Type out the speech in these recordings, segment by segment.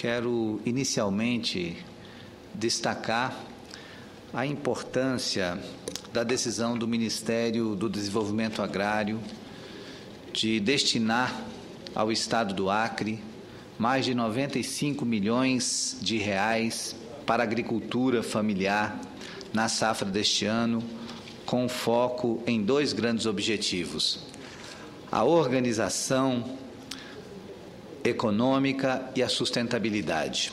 Quero inicialmente destacar a importância da decisão do Ministério do Desenvolvimento Agrário de destinar ao Estado do Acre mais de 95 milhões de reais para agricultura familiar na safra deste ano, com foco em dois grandes objetivos: a organização econômica e a sustentabilidade.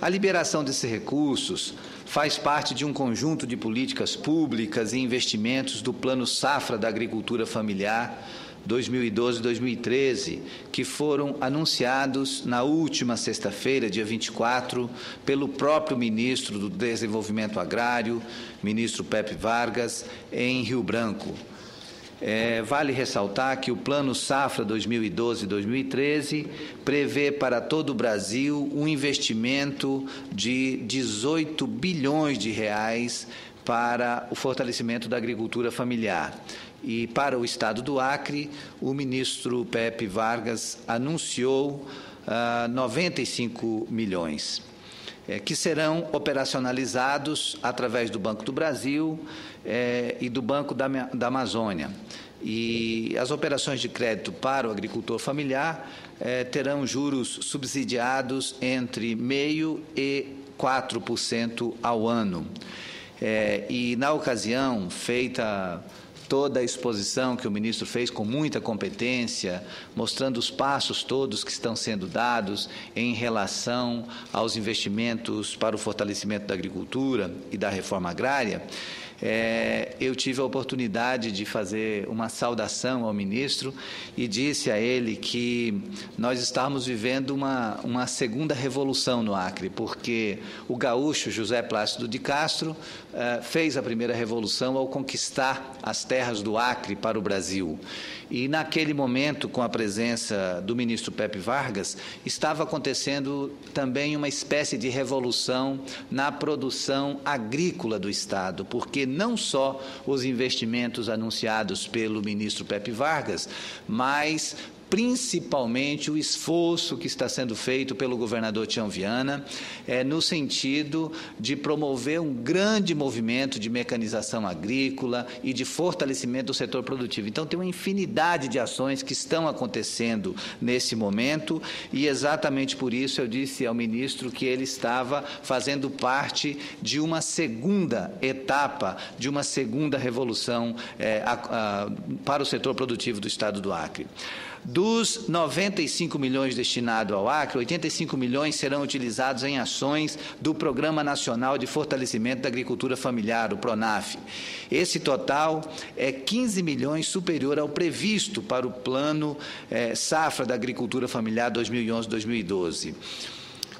A liberação desses recursos faz parte de um conjunto de políticas públicas e investimentos do Plano Safra da Agricultura Familiar 2012-2013, que foram anunciados na última sexta-feira, dia 24, pelo próprio ministro do Desenvolvimento Agrário, ministro Pepe Vargas, em Rio Branco. É, vale ressaltar que o Plano Safra 2012-2013 prevê para todo o Brasil um investimento de 18 bilhões de reais para o fortalecimento da agricultura familiar. E para o estado do Acre, o ministro Pepe Vargas anunciou ah, 95 milhões, é, que serão operacionalizados através do Banco do Brasil é, e do Banco da, da Amazônia. E as operações de crédito para o agricultor familiar é, terão juros subsidiados entre meio e 4% ao ano. E na ocasião, feita toda a exposição que o ministro fez com muita competência, mostrando os passos todos que estão sendo dados em relação aos investimentos para o fortalecimento da agricultura e da reforma agrária é, eu tive a oportunidade de fazer uma saudação ao ministro e disse a ele que nós estamos vivendo uma, uma segunda revolução no Acre, porque o gaúcho José Plácido de Castro fez a primeira revolução ao conquistar as terras do Acre para o Brasil. E naquele momento, com a presença do ministro Pepe Vargas, estava acontecendo também uma espécie de revolução na produção agrícola do Estado, porque não só os investimentos anunciados pelo ministro Pepe Vargas, mas principalmente o esforço que está sendo feito pelo governador Tião Viana, é, no sentido de promover um grande movimento de mecanização agrícola e de fortalecimento do setor produtivo. Então, tem uma infinidade de ações que estão acontecendo nesse momento e exatamente por isso eu disse ao ministro que ele estava fazendo parte de uma segunda etapa, de uma segunda revolução é, a, a, para o setor produtivo do Estado do Acre. Dos 95 milhões destinados ao Acre, 85 milhões serão utilizados em ações do Programa Nacional de Fortalecimento da Agricultura Familiar, o PRONAF. Esse total é 15 milhões superior ao previsto para o Plano é, Safra da Agricultura Familiar 2011-2012.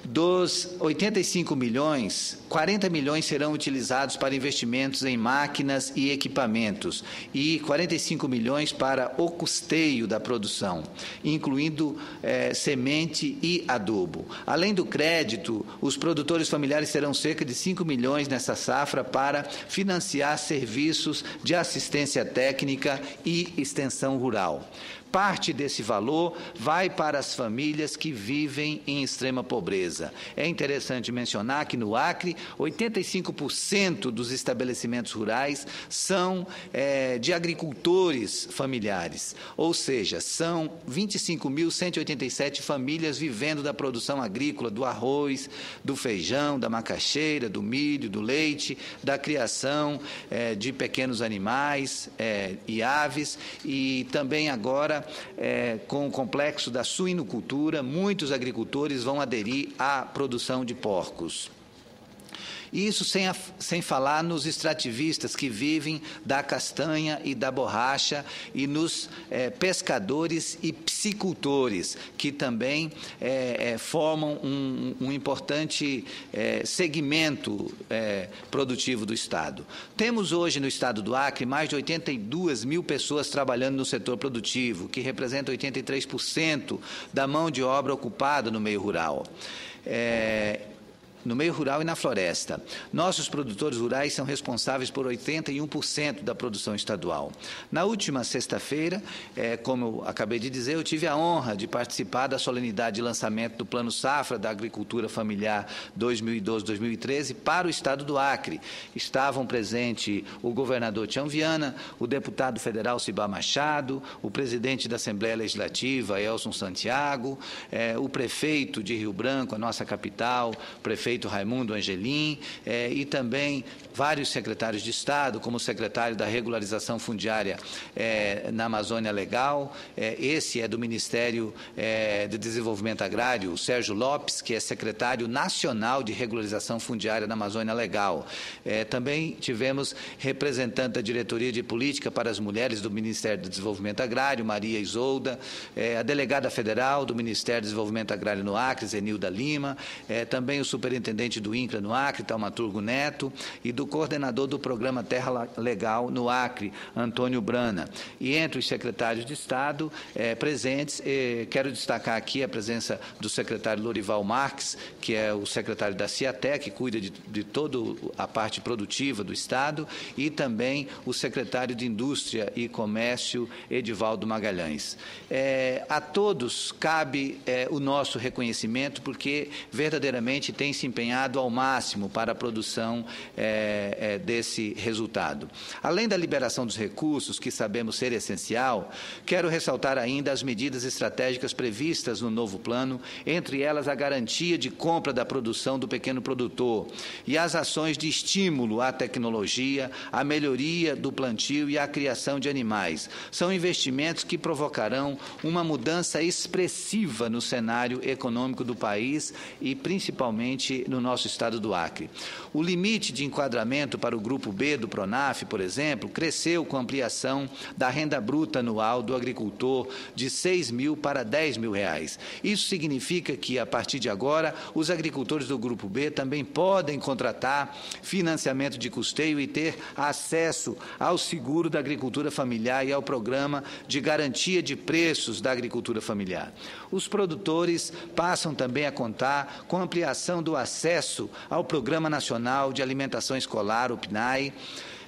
Dos 85 milhões, 40 milhões serão utilizados para investimentos em máquinas e equipamentos e 45 milhões para o custeio da produção, incluindo eh, semente e adubo. Além do crédito, os produtores familiares terão cerca de 5 milhões nessa safra para financiar serviços de assistência técnica e extensão rural parte desse valor vai para as famílias que vivem em extrema pobreza. É interessante mencionar que no Acre, 85% dos estabelecimentos rurais são é, de agricultores familiares, ou seja, são 25.187 famílias vivendo da produção agrícola, do arroz, do feijão, da macaxeira, do milho, do leite, da criação é, de pequenos animais é, e aves, e também agora é, com o complexo da suinocultura, muitos agricultores vão aderir à produção de porcos. Isso sem, a, sem falar nos extrativistas que vivem da castanha e da borracha e nos é, pescadores e piscicultores, que também é, é, formam um, um importante segmento produtivo do Estado. Temos hoje no Estado do Acre mais de 82 mil pessoas trabalhando no setor produtivo, que representa 83% da mão de obra ocupada no meio rural. É, no meio rural e na floresta. Nossos produtores rurais são responsáveis por 81% da produção estadual. Na última sexta-feira, é, como eu acabei de dizer, eu tive a honra de participar da solenidade de lançamento do Plano Safra da Agricultura Familiar 2012-2013 para o Estado do Acre. Estavam presentes o governador Tião Viana, o deputado federal Cibá Machado, o presidente da Assembleia Legislativa, Elson Santiago, é, o prefeito de Rio Branco, a nossa capital, o prefeito Raimundo Angelim, é, e também vários secretários de Estado, como o secretário da Regularização Fundiária é, na Amazônia Legal, é, esse é do Ministério de Desenvolvimento Agrário, o Sérgio Lopes, que é secretário nacional de Regularização Fundiária na Amazônia Legal. Também tivemos representante da Diretoria de Política para as Mulheres do Ministério do Desenvolvimento Agrário, Maria Isolda, a delegada federal do Ministério do Desenvolvimento Agrário no Acre, Zenilda Lima, também o superintendente do INCRA no Acre, Taumaturgo Neto, e do coordenador do programa Terra Legal no Acre, Antônio Brana. E entre os secretários de Estado é, presentes, é, quero destacar aqui a presença do secretário Lorival Marques, que é o secretário da CIATEC, que cuida de, de toda a parte produtiva do Estado, e também o secretário de Indústria e Comércio, Edivaldo Magalhães. É, a todos cabe o nosso reconhecimento, porque verdadeiramente tem se empenhado ao máximo para a produção é, é, desse resultado. Além da liberação dos recursos, que sabemos ser essencial, quero ressaltar ainda as medidas estratégicas previstas no novo plano, entre elas a garantia de compra da produção do pequeno produtor e as ações de estímulo à tecnologia, à melhoria do plantio e à criação de animais. São investimentos que provocarão uma mudança expressiva no cenário econômico do país e principalmente no nosso estado do Acre. O limite de enquadramento para o grupo B do Pronaf, por exemplo, cresceu com a ampliação da renda bruta anual do agricultor de 6 mil para 10 mil reais. Isso significa que, a partir de agora, os agricultores do grupo B também podem contratar financiamento de custeio e ter acesso ao seguro da agricultura familiar e ao programa de garantia de preços da agricultura familiar. Os produtores passam também a contar com ampliação do acesso ao Programa Nacional de Alimentação Escolar, o PNAE,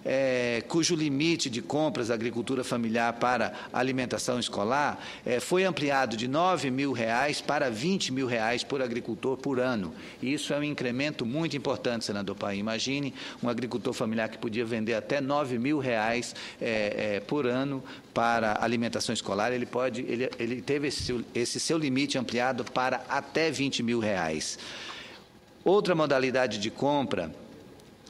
é, cujo limite de compras da agricultura familiar para alimentação escolar é, foi ampliado de 9 mil reais para 20 mil reais por agricultor por ano. Isso é um incremento muito importante, senador Pai. Imagine um agricultor familiar que podia vender até 9 mil reais é, é, por ano para alimentação escolar, ele pode, ele, ele teve esse, esse seu limite ampliado para até 20 mil reais. Outra modalidade de compra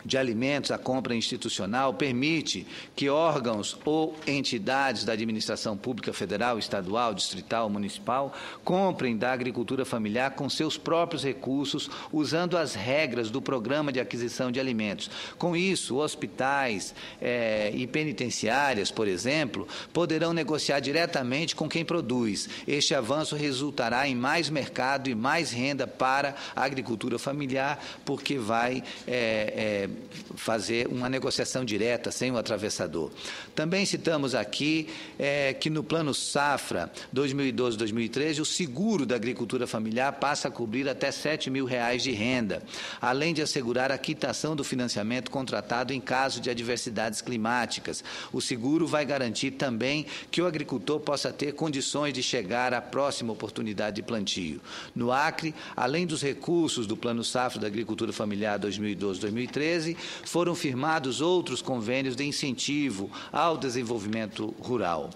de alimentos, a compra institucional, permite que órgãos ou entidades da administração pública federal, estadual, distrital, municipal comprem da agricultura familiar com seus próprios recursos, usando as regras do programa de aquisição de alimentos. Com isso, hospitais é, e penitenciárias, por exemplo, poderão negociar diretamente com quem produz. Este avanço resultará em mais mercado e mais renda para a agricultura familiar, porque vai é, fazer uma negociação direta, sem o atravessador. Também citamos aqui é, que no Plano Safra 2012-2013, o seguro da agricultura familiar passa a cobrir até 7 mil reais de renda, além de assegurar a quitação do financiamento contratado em caso de adversidades climáticas. O seguro vai garantir também que o agricultor possa ter condições de chegar à próxima oportunidade de plantio. No Acre, além dos recursos do Plano Safra da Agricultura Familiar 2012-2013, foram firmados outros convênios de incentivo ao desenvolvimento rural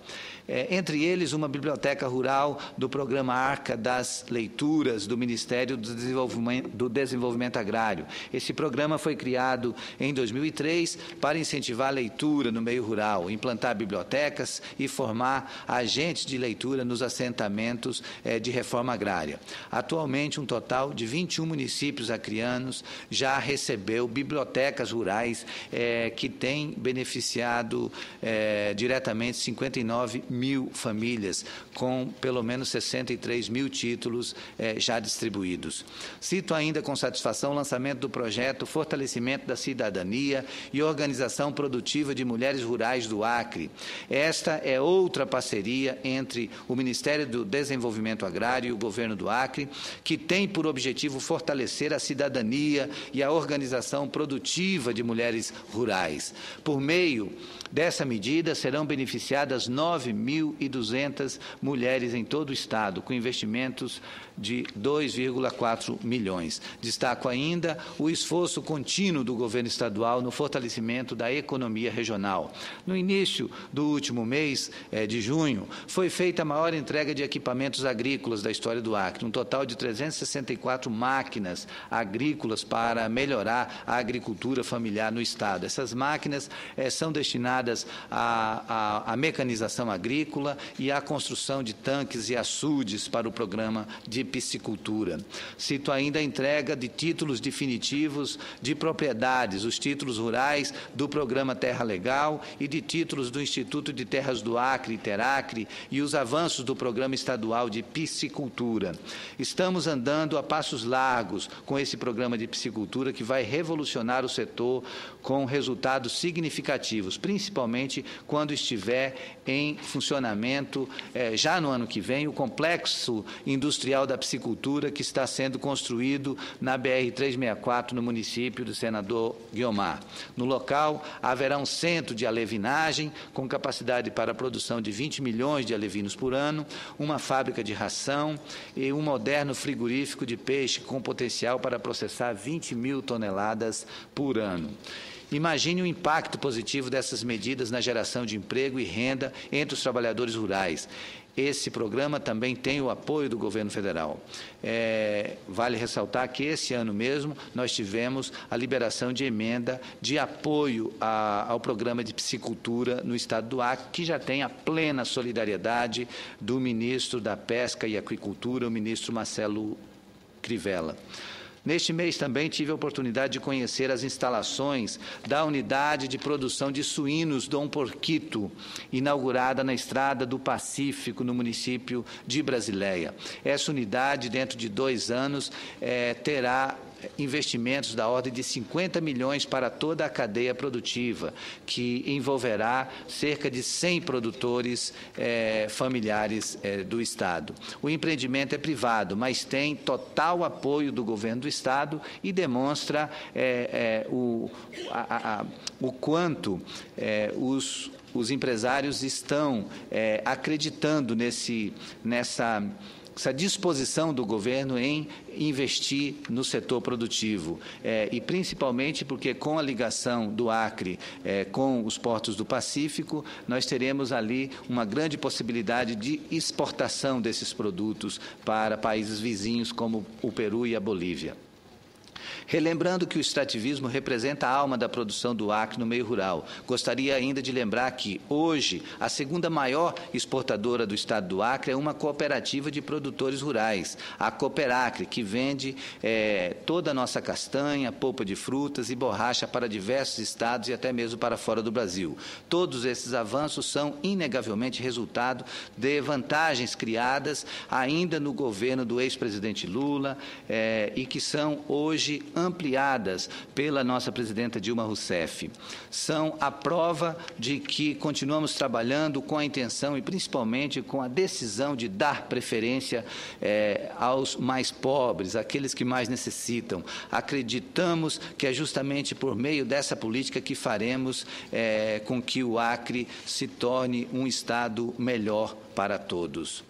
é, entre eles uma biblioteca rural do programa Arca das Leituras do Ministério do Desenvolvimento, do Desenvolvimento Agrário. Esse programa foi criado em 2003 para incentivar a leitura no meio rural, implantar bibliotecas e formar agentes de leitura nos assentamentos é, de reforma agrária. Atualmente, um total de 21 municípios acrianos já recebeu bibliotecas rurais é, que têm beneficiado é, diretamente 59 mil mil famílias, com pelo menos 63 mil títulos eh, já distribuídos. Cito ainda com satisfação o lançamento do projeto Fortalecimento da Cidadania e Organização Produtiva de Mulheres Rurais do Acre. Esta é outra parceria entre o Ministério do Desenvolvimento Agrário e o Governo do Acre, que tem por objetivo fortalecer a cidadania e a organização produtiva de mulheres rurais. Por meio dessa medida, serão beneficiadas 9.200 mulheres em todo o Estado, com investimentos de 2,4 milhões. Destaco ainda o esforço contínuo do governo estadual no fortalecimento da economia regional. No início do último mês eh, de junho, foi feita a maior entrega de equipamentos agrícolas da história do Acre, um total de 364 máquinas agrícolas para melhorar a agricultura familiar no Estado. Essas máquinas eh, são destinadas à, à mecanização agrícola e à construção de tanques e açudes para o programa de piscicultura. Cito ainda a entrega de títulos definitivos de propriedades, os títulos rurais do programa Terra Legal e de títulos do Instituto de Terras do Acre, Teracre, e os avanços do programa estadual de piscicultura. Estamos andando a passos largos com esse programa de piscicultura que vai revolucionar o setor com resultados significativos, principalmente quando estiver em funcionamento, eh, já no ano que vem, o complexo industrial da piscicultura que está sendo construído na BR-364, no município do Senador Guiomar. No local, haverá um centro de alevinagem com capacidade para a produção de 20 milhões de alevinos por ano, uma fábrica de ração e um moderno frigorífico de peixe com potencial para processar 20 mil toneladas por ano. Imagine o impacto positivo dessas medidas na geração de emprego e renda entre os trabalhadores rurais. Esse programa também tem o apoio do governo federal. É, vale ressaltar que esse ano mesmo nós tivemos a liberação de emenda de apoio a, ao programa de piscicultura no estado do Acre, que já tem a plena solidariedade do ministro da Pesca e Aquicultura, o ministro Marcelo Crivella. Neste mês também tive a oportunidade de conhecer as instalações da unidade de produção de suínos Dom Porquito, inaugurada na Estrada do Pacífico, no município de Brasileia. Essa unidade, dentro de dois anos, é, terá investimentos da ordem de 50 milhões para toda a cadeia produtiva, que envolverá cerca de 100 produtores eh, familiares eh, do Estado. O empreendimento é privado, mas tem total apoio do governo do Estado e demonstra eh, o, a, a, o quanto os os empresários estão acreditando nesse, nessa essa disposição do governo em investir no setor produtivo, é, e principalmente porque com a ligação do Acre é, com os portos do Pacífico, nós teremos ali uma grande possibilidade de exportação desses produtos para países vizinhos como o Peru e a Bolívia. Relembrando que o extrativismo representa a alma da produção do Acre no meio rural, gostaria ainda de lembrar que, hoje, a segunda maior exportadora do estado do Acre é uma cooperativa de produtores rurais, a Cooperacre, que vende é, toda a nossa castanha, polpa de frutas e borracha para diversos estados e até mesmo para fora do Brasil. Todos esses avanços são, inegavelmente, resultado de vantagens criadas ainda no governo do ex-presidente Lula é, e que são hoje ampliadas pela nossa presidenta Dilma Rousseff. São a prova de que continuamos trabalhando com a intenção e principalmente com a decisão de dar preferência eh, aos mais pobres, aqueles que mais necessitam. Acreditamos que é justamente por meio dessa política que faremos eh, com que o Acre se torne um Estado melhor para todos.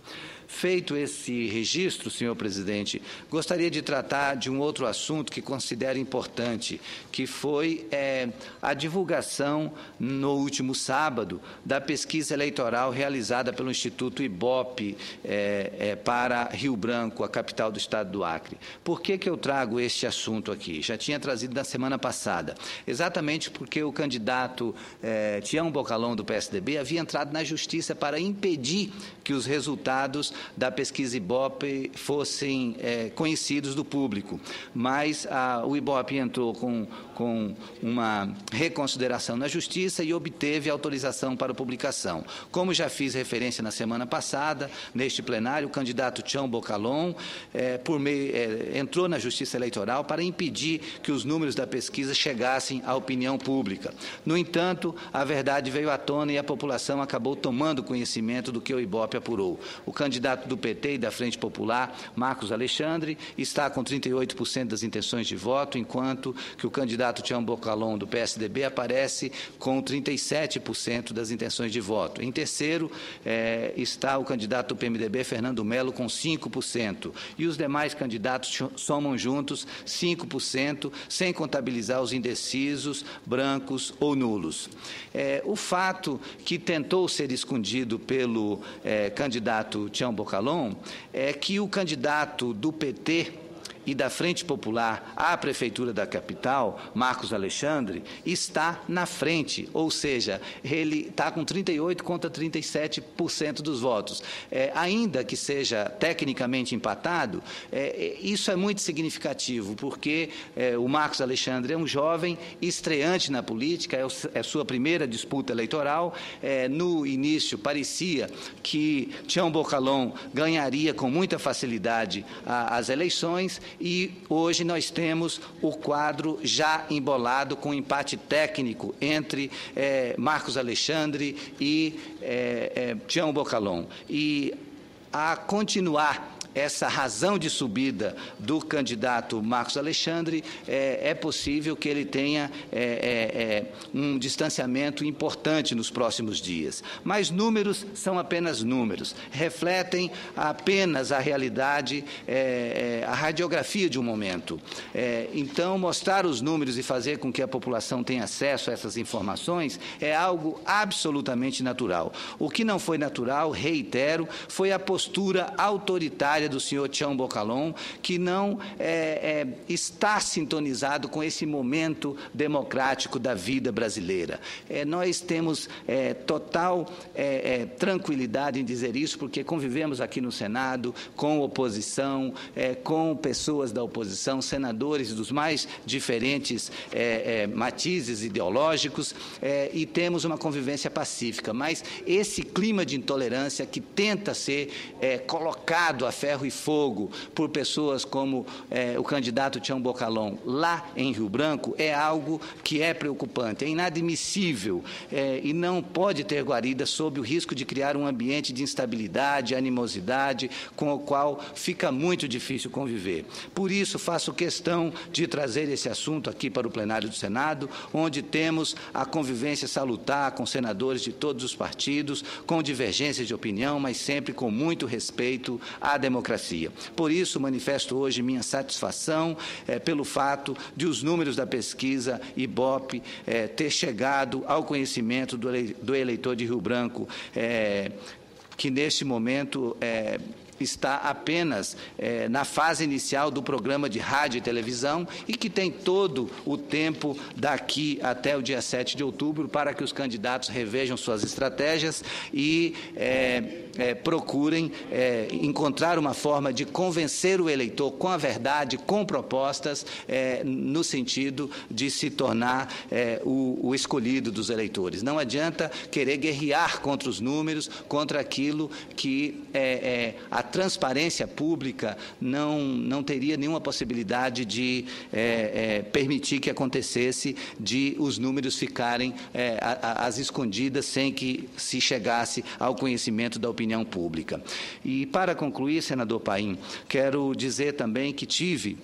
Feito esse registro, senhor presidente, gostaria de tratar de um outro assunto que considero importante, que foi é, a divulgação no último sábado da pesquisa eleitoral realizada pelo Instituto Ibope é, é, para Rio Branco, a capital do estado do Acre. Por que, que eu trago este assunto aqui? Já tinha trazido na semana passada. Exatamente porque o candidato é, Tião Bocalão, do PSDB, havia entrado na justiça para impedir que os resultados da pesquisa Ibope fossem é, conhecidos do público, mas a, o Ibope entrou com, com uma reconsideração na Justiça e obteve autorização para publicação. Como já fiz referência na semana passada, neste plenário, o candidato Tião Bocalon é, por meio, é, entrou na Justiça Eleitoral para impedir que os números da pesquisa chegassem à opinião pública. No entanto, a verdade veio à tona e a população acabou tomando conhecimento do que o Ibope apurou. O candidato do PT e da Frente Popular, Marcos Alexandre, está com 38% das intenções de voto, enquanto que o candidato Tião Bocalon, do PSDB, aparece com 37% das intenções de voto. Em terceiro é, está o candidato do PMDB, Fernando Melo, com 5%. E os demais candidatos somam juntos 5%, sem contabilizar os indecisos, brancos ou nulos. É, o fato que tentou ser escondido pelo é, candidato Tião Bocalon é que o candidato do PT e da Frente Popular à Prefeitura da Capital, Marcos Alexandre, está na frente, ou seja, ele está com 38 contra 37% dos votos. É, ainda que seja tecnicamente empatado, é, isso é muito significativo, porque é, o Marcos Alexandre é um jovem estreante na política, é, o, é sua primeira disputa eleitoral. É, no início, parecia que Tião Bocalon ganharia com muita facilidade a, as eleições e hoje nós temos o quadro já embolado com empate técnico entre é, Marcos Alexandre e é, é, Tião Bocalon. E a continuar essa razão de subida do candidato Marcos Alexandre, é, é possível que ele tenha é, é, é, um distanciamento importante nos próximos dias. Mas números são apenas números, refletem apenas a realidade, é, é, a radiografia de um momento. então, mostrar os números e fazer com que a população tenha acesso a essas informações é algo absolutamente natural. O que não foi natural, reitero, foi a postura autoritária do senhor Tião Bocalon, que não é, é, está sintonizado com esse momento democrático da vida brasileira. É, nós temos é, total é, é, tranquilidade em dizer isso, porque convivemos aqui no Senado com oposição, com pessoas da oposição, senadores dos mais diferentes matizes ideológicos, e temos uma convivência pacífica. Mas esse clima de intolerância que tenta ser colocado a ferro e fogo por pessoas como é, o candidato Tião Bocalon lá em Rio Branco é algo que é preocupante, é inadmissível é, e não pode ter guarida sob o risco de criar um ambiente de instabilidade, animosidade, com o qual fica muito difícil conviver. Por isso, faço questão de trazer esse assunto aqui para o plenário do Senado, onde temos a convivência salutar com senadores de todos os partidos, com divergências de opinião, mas sempre com muito respeito à democracia democracia. Por isso, manifesto hoje minha satisfação é, pelo fato de os números da pesquisa IBOP é, ter chegado ao conhecimento do, do eleitor de Rio Branco, é, que neste momento está apenas é, na fase inicial do programa de rádio e televisão e que tem todo o tempo daqui até o dia 7 de outubro para que os candidatos revejam suas estratégias e é, é, procurem encontrar uma forma de convencer o eleitor com a verdade, com propostas, no sentido de se tornar o, o escolhido dos eleitores. Não adianta querer guerrear contra os números, contra aquilo que é, é, transparência pública não, não teria nenhuma possibilidade de permitir que acontecesse de os números ficarem às escondidas sem que se chegasse ao conhecimento da opinião pública. E, para concluir, senador Paim, quero dizer também que tive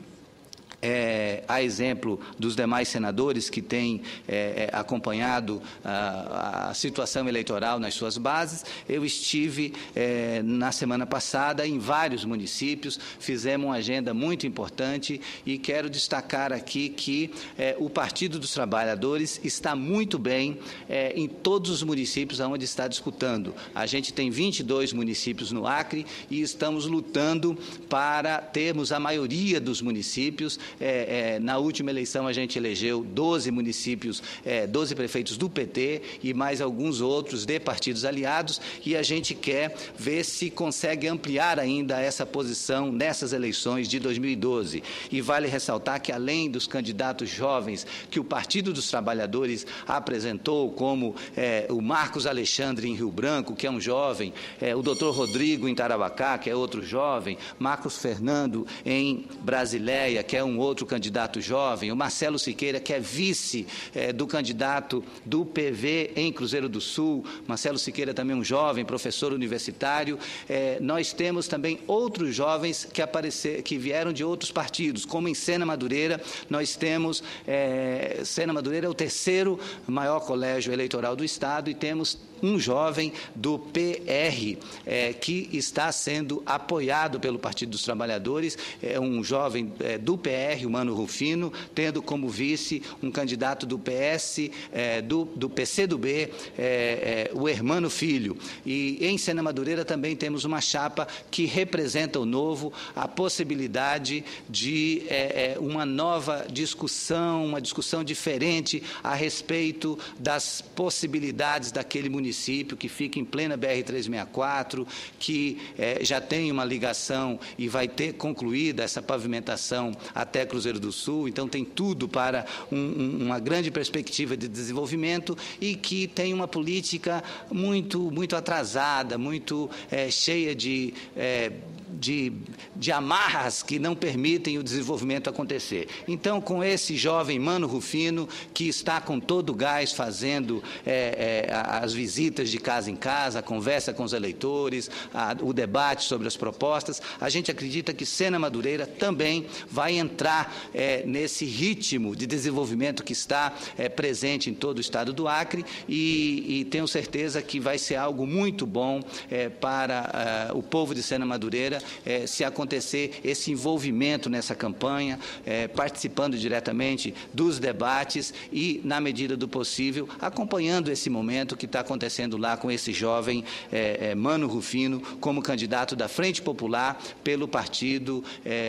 é, a exemplo dos demais senadores que têm é, é, acompanhado a, a, situação eleitoral nas suas bases, eu estive é, na semana passada em vários municípios, fizemos uma agenda muito importante e quero destacar aqui que é, o Partido dos Trabalhadores está muito bem é, em todos os municípios onde está disputando. A gente tem 22 municípios no Acre e estamos lutando para termos a maioria dos municípios é, é, na última eleição a gente elegeu 12 municípios, é, 12 prefeitos do PT e mais alguns outros de partidos aliados, e a gente quer ver se consegue ampliar ainda essa posição nessas eleições de 2012. E vale ressaltar que, além dos candidatos jovens que o Partido dos Trabalhadores apresentou, como é, o Marcos Alexandre em Rio Branco, que é um jovem, é, o doutor Rodrigo em Tarabacá, que é outro jovem, Marcos Fernando em Brasileia, que é um outro candidato jovem, o Marcelo Siqueira, que é vice é, do candidato do PV em Cruzeiro do Sul, Marcelo Siqueira também um jovem, professor universitário. É, nós temos também outros jovens que, aparecer, que vieram de outros partidos, como em Sena Madureira, nós temos, é, Sena Madureira é o terceiro maior colégio eleitoral do Estado e temos um jovem do PR é, que está sendo apoiado pelo Partido dos Trabalhadores, é um jovem é, do PR, o Mano Rufino, tendo como vice um candidato do PS, é, do, do PCdoB, é, é, o Hermano Filho. E em Sena Madureira também temos uma chapa que representa o novo, a possibilidade de é, uma nova discussão, uma discussão diferente a respeito das possibilidades daquele município município que fica em plena BR-364, que é, já tem uma ligação e vai ter concluída essa pavimentação até Cruzeiro do Sul, então tem tudo para um, um, uma grande perspectiva de desenvolvimento e que tem uma política muito, muito atrasada, muito é, cheia de. É, de, de amarras que não permitem o desenvolvimento acontecer. Então, com esse jovem Mano Rufino, que está com todo o gás fazendo é, é, as visitas de casa em casa, a conversa com os eleitores, a, o debate sobre as propostas, a gente acredita que Sena Madureira também vai entrar é, nesse ritmo de desenvolvimento que está é, presente em todo o estado do Acre e, e, tenho certeza que vai ser algo muito bom é, para uh, o povo de Sena Madureira é, se acontecer esse envolvimento nessa campanha, é, participando diretamente dos debates e, na medida do possível, acompanhando esse momento que está acontecendo lá com esse jovem é, Mano Rufino como candidato da Frente Popular pelo partido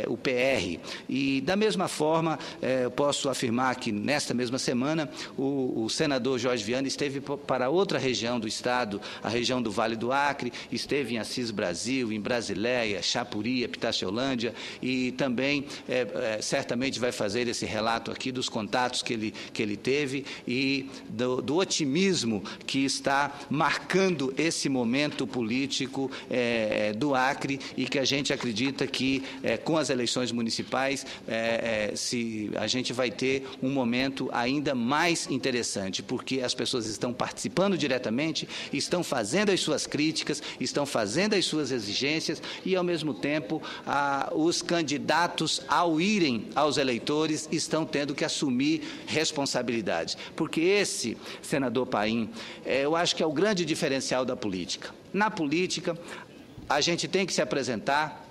o PR. E, da mesma forma, eu posso afirmar que, nesta mesma semana, o, o senador Jorge Viana esteve para outra região do Estado, a região do Vale do Acre, esteve em Assis Brasil, em Brasileia, Chapuri, Epitaciolândia, e também é, é, certamente vai fazer esse relato aqui dos contatos que ele, que ele teve e do, do otimismo que está marcando esse momento político é, do Acre e que a gente acredita que é, com as eleições municipais é, é, se a gente vai ter um momento ainda mais interessante, porque as pessoas estão participando diretamente, estão fazendo as suas críticas, estão fazendo as suas exigências e, ao mesmo tempo, ah, os candidatos, ao irem aos eleitores, estão tendo que assumir responsabilidades. Porque esse, senador Paim, é, eu acho que é o grande diferencial da política. Na política, a gente tem que se apresentar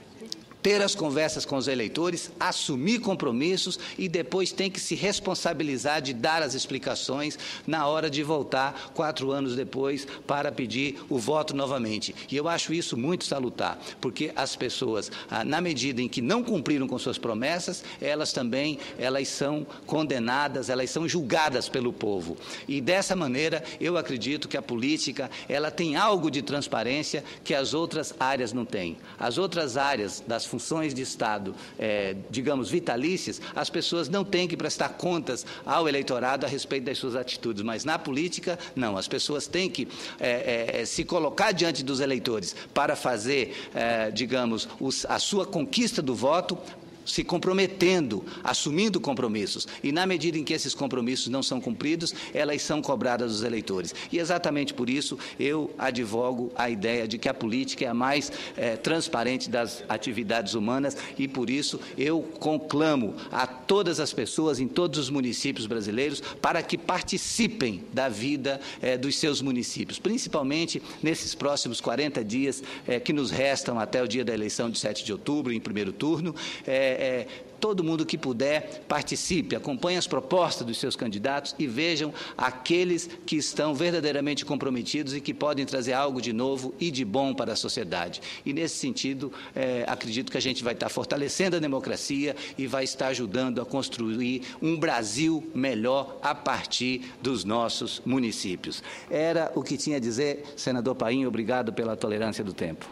ter as conversas com os eleitores, assumir compromissos e depois tem que se responsabilizar de dar as explicações na hora de voltar quatro anos depois para pedir o voto novamente. E eu acho isso muito salutar, porque as pessoas, ah, na medida em que não cumpriram com suas promessas, elas também elas são condenadas, elas são julgadas pelo povo. E dessa maneira, eu acredito que a política ela tem algo de transparência que as outras áreas não têm. As outras áreas das funções de Estado, é, digamos, vitalícias, as pessoas não têm que prestar contas ao eleitorado a respeito das suas atitudes. Mas na política, não. As pessoas têm que é, é, se colocar diante dos eleitores para fazer, é, digamos, os, a sua conquista do voto se comprometendo, assumindo compromissos. E na medida em que esses compromissos não são cumpridos, elas são cobradas dos eleitores. E exatamente por isso eu advogo a ideia de que a política é a mais é, transparente das atividades humanas e por isso eu conclamo a todas as pessoas em todos os municípios brasileiros para que participem da vida é, dos seus municípios, principalmente nesses próximos 40 dias é, que nos restam até o dia da eleição de 7 de outubro, em primeiro turno. É, é, todo mundo que puder, participe, acompanhe as propostas dos seus candidatos e vejam aqueles que estão verdadeiramente comprometidos e que podem trazer algo de novo e de bom para a sociedade. E, nesse sentido, é, acredito que a gente vai estar fortalecendo a democracia e vai estar ajudando a construir um Brasil melhor a partir dos nossos municípios. Era o que tinha a dizer, senador Paim, obrigado pela tolerância do tempo.